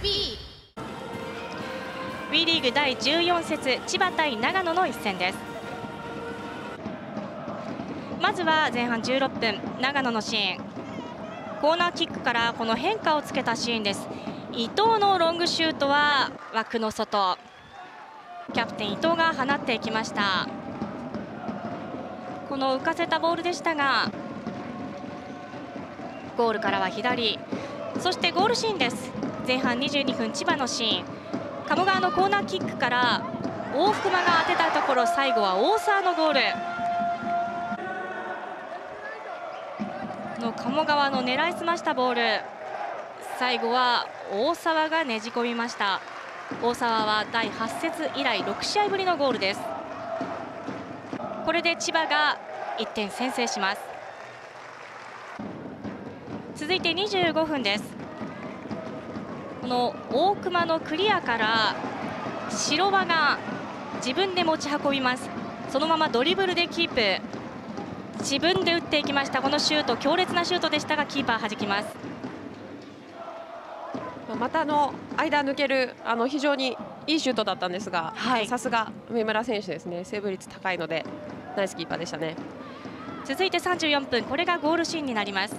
B WE リーグ第14節千葉対長野の一戦です。まずは前半16分長野のシーン。コーナーキックからこの変化をつけたシーンです。伊藤のロングシュートは枠の外。キャプテン伊藤が放っていきました。この浮かせたボールでしたがゴールからは左。そしてゴールシーンです。前半22分千葉のシーン。鴨川のコーナーキックから大福間が当てたところ最後は大沢のゴール。の鴨川の狙いすましたボール。最後は大沢がねじ込みました。大沢は第8節以来6試合ぶりのゴールです。これで千葉が1点先制します。続いて25分です。の大熊のクリアから白輪が自分で持ち運びます。そのままドリブルでキープ。自分で打っていきました。このシュート強烈なシュートでしたがキーパー弾きます。またの間抜けるあの非常にいいシュートだったんですがさすが上村選手ですね。セーブ率高いのでナイスキーパーでしたね。続いて34分。これがゴールシーンになります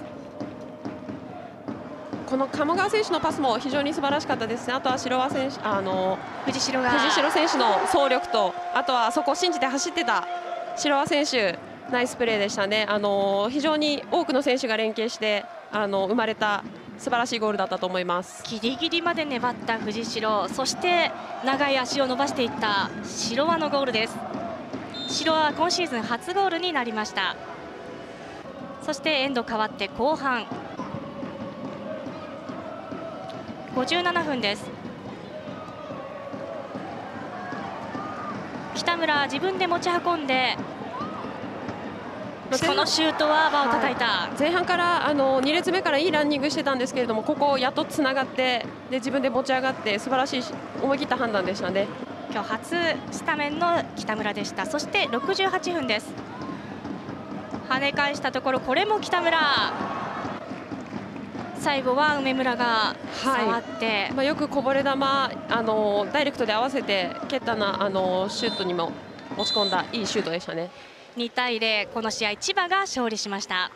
この鴨川選手のパスも非常に素晴らしかったですね。あとは白輪選手あの藤代が。藤代選手の走力とあとはそこを信じて走ってた白輪選手ナイスプレーでしたね。あの非常に多くの選手が連携してあの生まれた素晴らしいゴールだったと思います。ギリギリまで粘った藤代。そして長い足を伸ばしていった白輪のゴールです。白輪は今シーズン初ゴールになりました。そしてエンド変わって後半57分です。北村自分で持ち運んでこのシュートは輪を叩いた、はい、前半からあの2列目からいいランニングしてたんですけれどもここやっとつながってで自分で持ち上がって素晴らしい思い切った判断でしたね。今日初スタメンの北村でした。そして68分です。跳ね返したところこれも北村最後は梅村が触って、はい、まあ、よくこぼれ球あのダイレクトで合わせて蹴ったなあのシュートにも持ち込んだいいシュートでしたね。2対0この試合千葉が勝利しました。